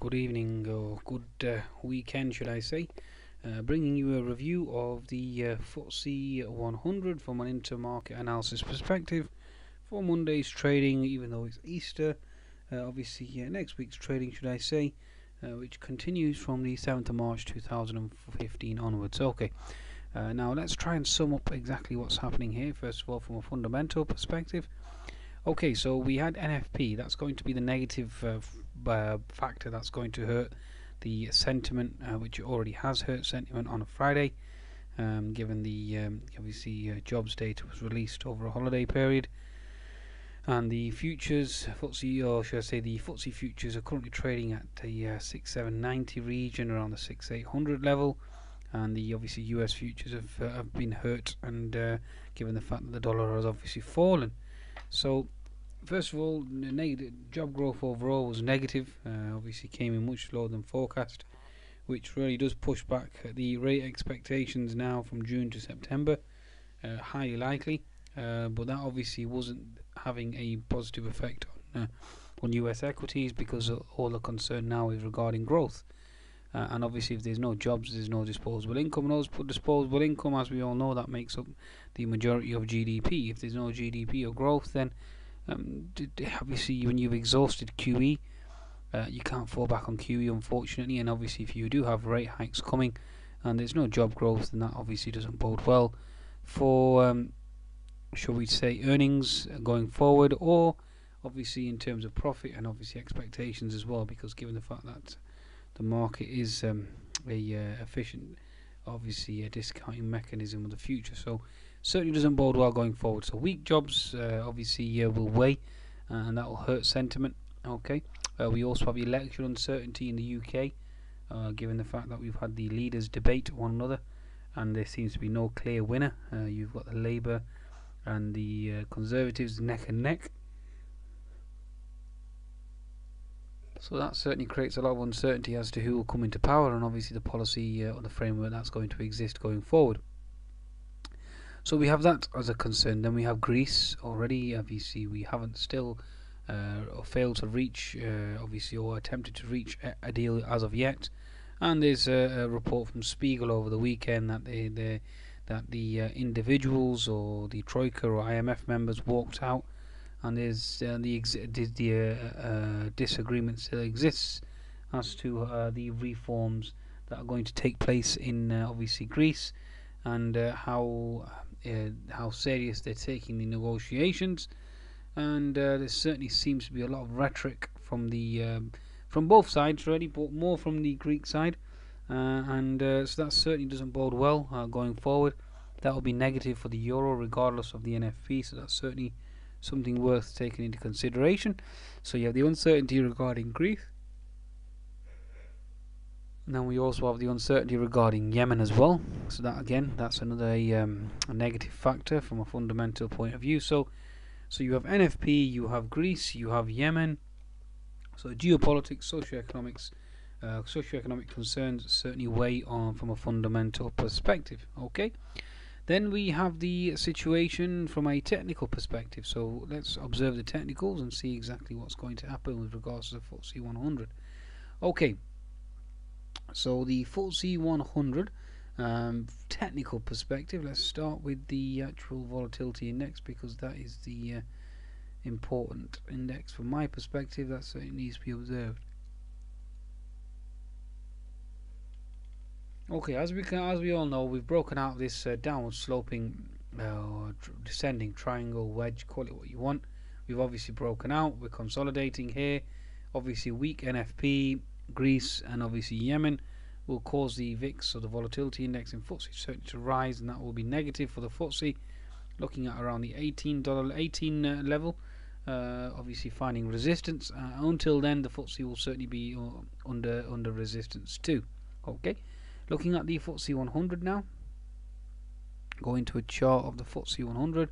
good evening or good uh, weekend, should I say. Uh, bringing you a review of the uh, FTSE 100 from an intermarket analysis perspective for Monday's trading, even though it's Easter. Uh, obviously, next week's trading, should I say, uh, which continues from the 7th of March 2015 onwards. Okay, uh, now let's try and sum up exactly what's happening here. First of all, from a fundamental perspective. Okay, so we had NFP. That's going to be the negative uh, factor that's going to hurt the sentiment, uh, which already has hurt sentiment on a Friday, um, given the um, obviously uh, jobs data was released over a holiday period. And the futures, FTSE, or should I say, the FTSE futures are currently trading at the uh, 6790 region, around the 6800 level and the obviously US futures have uh, have been hurt and uh, given the fact that the dollar has obviously fallen so, first of all, job growth overall was negative. Uh, obviously, came in much lower than forecast, which really does push back the rate expectations now from June to September. Uh, highly likely, uh, but that obviously wasn't having a positive effect on uh, on U.S. equities because all the concern now is regarding growth. Uh, and obviously, if there's no jobs, there's no disposable income. And those disposable income, as we all know, that makes up the majority of GDP. If there's no GDP or growth, then um, obviously, when you've exhausted QE, uh, you can't fall back on QE, unfortunately. And obviously, if you do have rate hikes coming, and there's no job growth, then that obviously doesn't bode well for, um, shall we say, earnings going forward, or obviously in terms of profit and obviously expectations as well. Because given the fact that the market is um, a uh, efficient, obviously a discounting mechanism of the future. So certainly doesn't bode well going forward. So weak jobs uh, obviously uh, will weigh, uh, and that will hurt sentiment. Okay, uh, we also have election uncertainty in the UK, uh, given the fact that we've had the leaders debate one another, and there seems to be no clear winner. you've got the Labour and the Conservatives neck and neck. So that certainly creates a lot of uncertainty as to who will come into power and obviously the policy uh, or the framework that's going to exist going forward. So we have that as a concern. Then we have Greece already. Obviously, we haven't still uh, failed to reach, uh, obviously, or attempted to reach a, deal as of yet. And there's a, a, report from Spiegel over the weekend that they, they that the uh, individuals or the Troika or IMF members walked out and there's uh, the the uh, uh, disagreement still exists as to uh, the reforms that are going to take place in obviously Greece and uh, how serious they're taking the negotiations and there certainly seems to be a lot of rhetoric from the um, from both sides really but more from the Greek side and so that certainly doesn't bode well going forward that will be negative for the euro regardless of the NFP so that's certainly something worth taking into consideration. So you have the uncertainty regarding Greece. Now we also have the uncertainty regarding Yemen as well. So that again, that's another um, negative factor from a fundamental point of view. So, so you have NFP, you have Greece, you have Yemen. So geopolitics, socioeconomics, uh, socioeconomic concerns certainly weigh on from a fundamental perspective. Okay. Then we have the situation from a technical perspective. So let's observe the technicals and see exactly what's going to happen with regards to the FTSE 100. Okay, so the FTSE 100 um, technical perspective, let's start with the actual volatility index because that is the uh, important index from my perspective. That's it needs to be observed. Okay, as we can, as we all know, we've broken out this uh, downward sloping, uh, descending triangle wedge. Call it what you want. We've obviously broken out. We're consolidating here. Obviously, weak NFP, Greece, and obviously Yemen will cause the VIX or the volatility index in FTSE certainly to rise, and that will be negative for the FTSE. Looking at around the 18 dollar 18 uh, level. Uh, obviously finding resistance. Uh, until then, the FTSE will certainly be uh, under under resistance too. Okay. Looking at the FTSE 100 now. Going to a chart of the FTSE 100.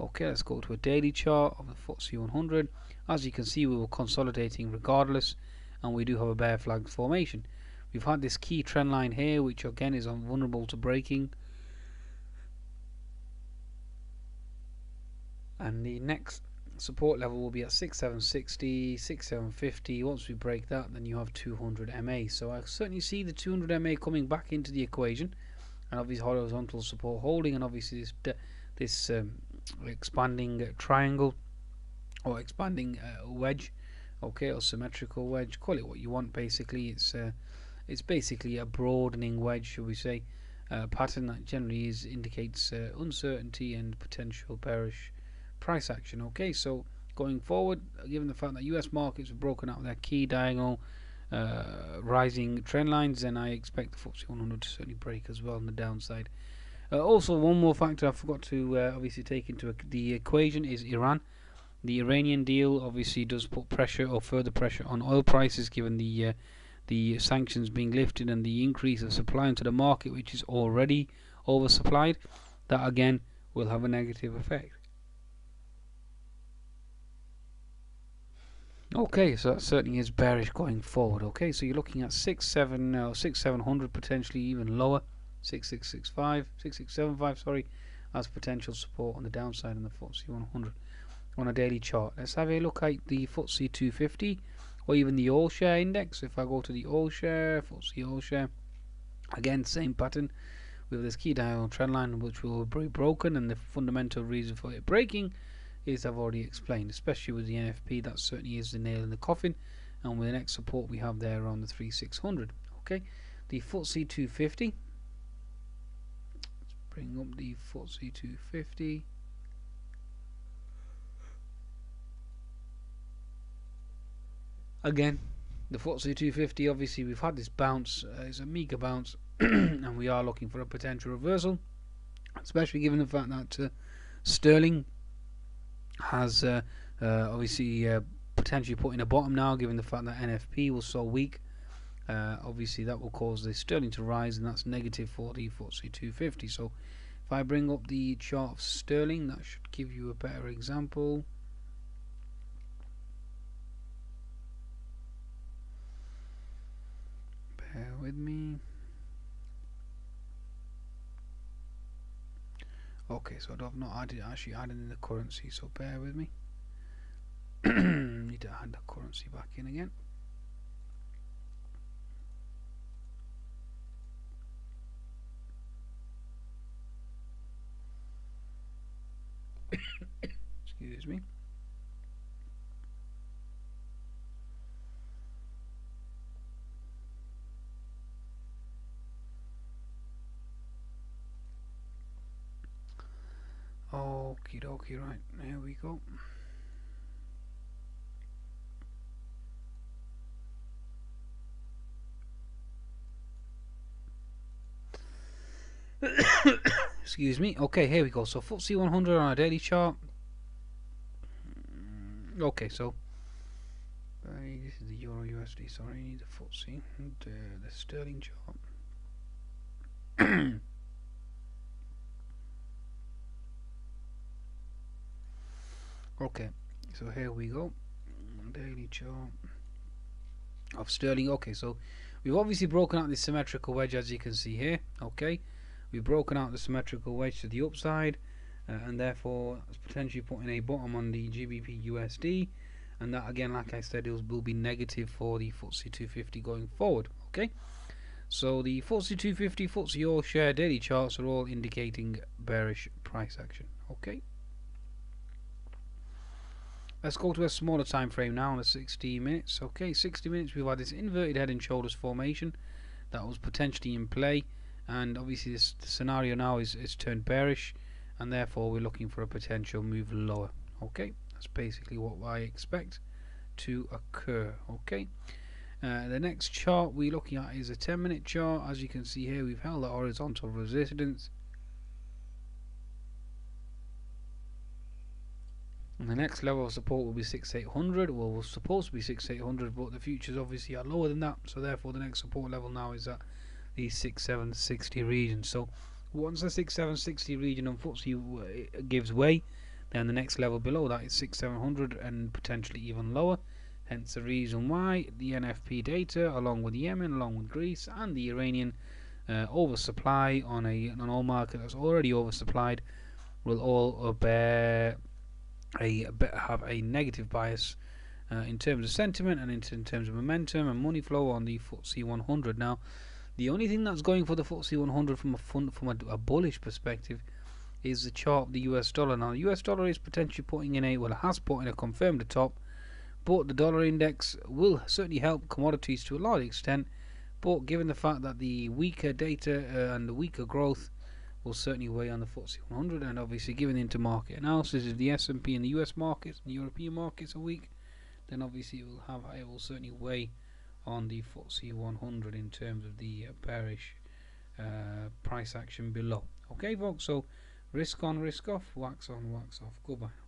Okay, let's go to a daily chart of the FTSE 100. As you can see, we were consolidating regardless, and we do have a bear flag formation. We've had this key trend line here, which again is vulnerable to breaking. And the next support level will be at 6760, 6750. Once we break that, then you have 200 MA. So I certainly see the 200 MA coming back into the equation, and obviously horizontal support holding, and obviously this this um, expanding triangle or expanding uh, wedge, okay, or symmetrical wedge. Call it what you want. Basically, it's uh, it's basically a broadening wedge, should we say, uh, pattern that generally is indicates uh, uncertainty and potential bearish price action. Okay, so going forward, given the fact that U.S. markets have broken out their key diagonal uh, rising trend lines, then I expect the FTSE 100 to certainly break as well on the downside. Uh, also, one more factor I forgot to uh, obviously take into the equation is Iran. The Iranian deal obviously does put pressure or further pressure on oil prices, given the uh, the sanctions being lifted and the increase of supply into the market, which is already oversupplied. That again will have a negative effect. Okay, so that certainly is bearish going forward. Okay, so you're looking at six, seven, uh, six, seven hundred, potentially even lower, six, six, six, five, six, six, seven, five. Sorry, as potential support on the downside in the FTSE 100 on a daily chart. Let's have a look at the FTSE 250 or even the All Share Index. If I go to the All Share, FTSE All Share, again same pattern with this key diagonal trend line which will be broken, and the fundamental reason for it breaking is I've already explained, especially with the NFP, that certainly is the nail in the coffin. And with the next support we have there on the 3600. Okay, the FTSE 250. Let's bring up the FTSE 250. Again, the FTSE 250. Obviously, we've had this bounce. Uh, it's a meager bounce, and we are looking for a potential reversal, especially given the fact that uh, sterling has uh, uh, obviously uh, potentially put in a bottom now, given the fact that NFP was so weak. Uh, obviously, that will cause the sterling to rise, and that's negative for the FTSE 250. So, if I bring up the chart of sterling, that should give you a better example. Bear with me. Okay, so I've not added actually added in the currency, so bear with me. Need to add the currency back in again. Excuse me. Okie dokie, right, there we go. Excuse me. Okay, here we go. So FTSE 100 on a daily chart. Mm, okay, so uh, this is the Euro USD. Sorry, the FTSE and uh, the Sterling chart. Okay, so here we go. Daily chart of sterling. Okay, so we've obviously broken out the symmetrical wedge as you can see here. Okay, we've broken out the symmetrical wedge to the upside, uh, and therefore potentially putting a bottom on the GBP USD, and that again, like I said, it will be negative for the FTSE 250 going forward. Okay. So the FTSE 250, FTSE All Share daily charts are all indicating bearish price action. Okay. Let's go to a smaller time frame now, on the 60 minutes. Okay, 60 minutes, we've had this inverted head and shoulders formation that was potentially in play, and obviously this scenario now is, is turned bearish, and therefore we're looking for a potential move lower. Okay, that's basically what I expect to occur. Okay. Uh, the next chart we're looking at is a 10 minute chart. As you can see here, we've held the horizontal resistance And the next level of support will be 6800. Well, was supposed to be 6800, but the futures obviously are lower than that. So therefore, the next support level now is at the 6760 region. So once the 6760 region unfortunately gives way, then the next level below that is 6700 and potentially even lower. Hence the reason why the NFP data, along with Yemen, along with Greece, and the Iranian uh, oversupply on a on an oil market that's already oversupplied, will all bear a bit have a negative bias uh, in terms of sentiment and in, in, terms of momentum and money flow on the FTSE 100. Now, the only thing that's going for the FTSE 100 from a from a, a, bullish perspective is the chart of the US dollar. Now, the US dollar is potentially putting in a well, it has put in a confirmed top, but the dollar index will certainly help commodities to a large extent. But given the fact that the weaker data uh, and the weaker growth will certainly weigh on the FTSE 100, and obviously given intermarket analysis, if the S&P and the US markets and European markets are weak, then obviously it will have it will certainly weigh on the FTSE 100 in terms of the uh, bearish uh, price action below. Okay, folks. So risk on, risk off, wax on, wax off. Goodbye.